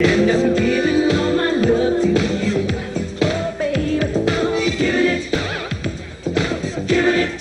And I'm giving all my love to you. Oh, baby, I'm giving it, giving it